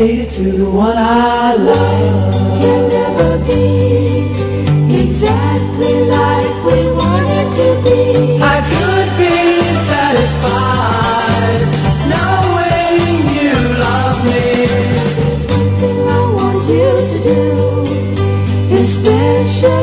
to the one I love. Can never be exactly like we wanted to be. I could be satisfied knowing you love me. Something I want you to do, especially for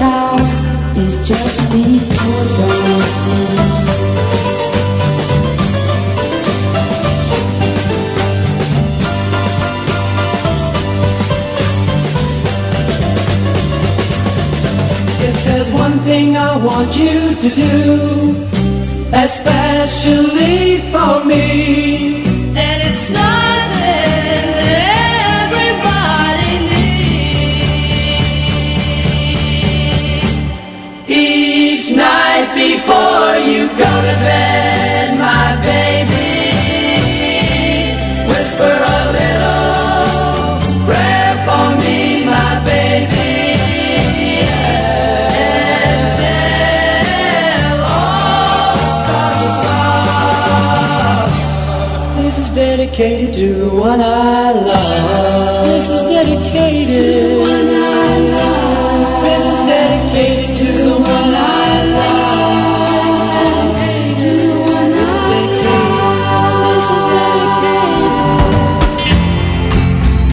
hour is just before dawn. If there's one thing I want you to do, especially for me, dedicated to the one I love. This is dedicated